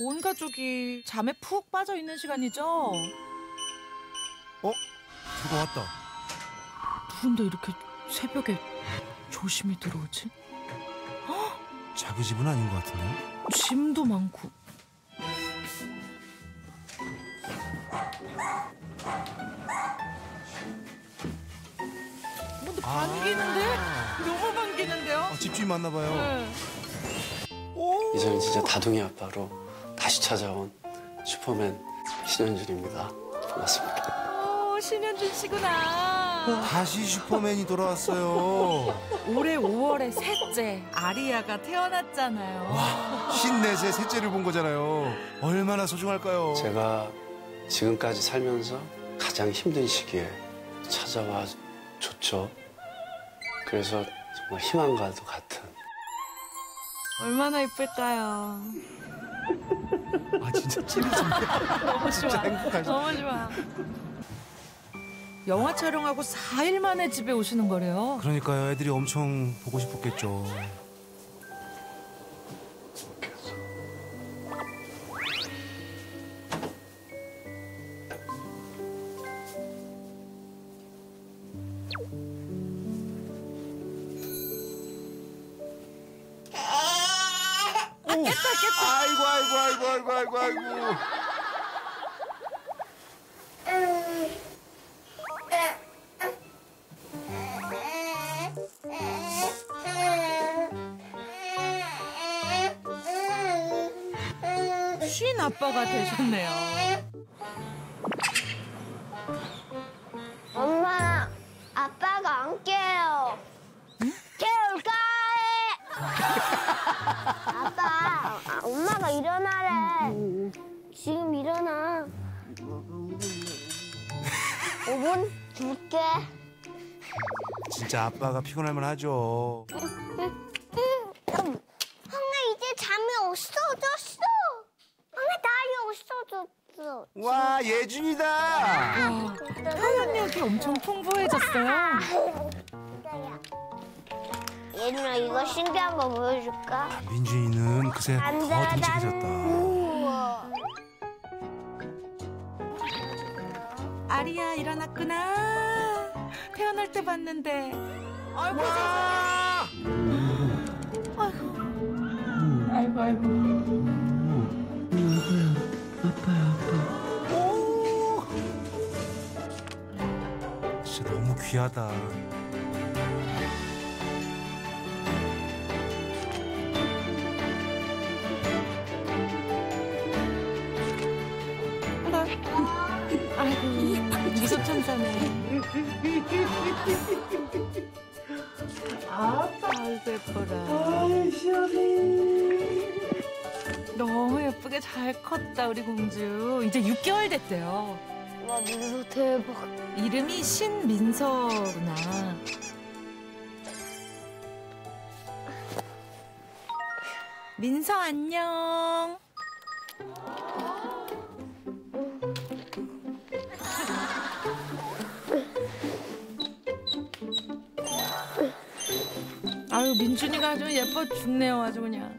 온 가족이 잠에 푹 빠져 있는 시간이죠. 누가 왔다. 누군데 이렇게 새벽에 조심히 들어오지? 자기 집은 아닌 것 같은데. 짐도 많고. 근데 반기는데? 너무 반기는데요? 아, 집주인 맞나 봐요. 네. 이제는 진짜 다둥이 아빠로 다시 찾아온 슈퍼맨 신현준입니다. 반갑습니다. 오, 신현준 씨구나. 다시 슈퍼맨이 돌아왔어요. 올해 5월에 셋째 아리아가 태어났잖아요. 신넷의 셋째를 본 거잖아요. 얼마나 소중할까요? 제가 지금까지 살면서 가장 힘든 시기에 찾아와 줬죠. 그래서 정말 희망과도 같은 얼마나 이쁠까요? 아 진짜 찔리십니다. 너무 진짜 좋아. 행복하시다. 너무 좋아. 영화 촬영하고 4일 만에 집에 오시는 거래요. 그러니까요. 애들이 엄청 보고 싶었겠죠. 그래서 아이고 아이고 아이고 아이고 아이고 아이고. 쉰 아빠가 되셨네요. 엄마가 일어나래. 지금 일어나. 5분 줄게. 진짜 아빠가 피곤할 만 하죠. 형아 이제 잠이 없어졌어. 형아 날이 없어졌어. 와 예준이다. 표현력이 엄청 풍부해졌어요. 얘들아 이거 신기한 거 보여줄까? 민준이는 그새 더. 우와. 아리야 일어났구나. 태어날 때 봤는데. 아이고 와. 아이고 아이고. 오. 진짜 너무 귀하다. 아이고 무섭 천사네. 아이고 예뻐라. 너무 예쁘게 잘 컸다 우리 공주. 이제 6개월 됐대요. 와 민서 대박. 이름이 신민서구나. 민서 안녕. 아유 민준이가 아주 예뻐 죽네요 아주 그냥.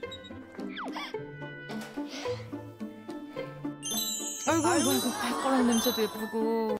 아이고 아이고 발가락 냄새도 예쁘고.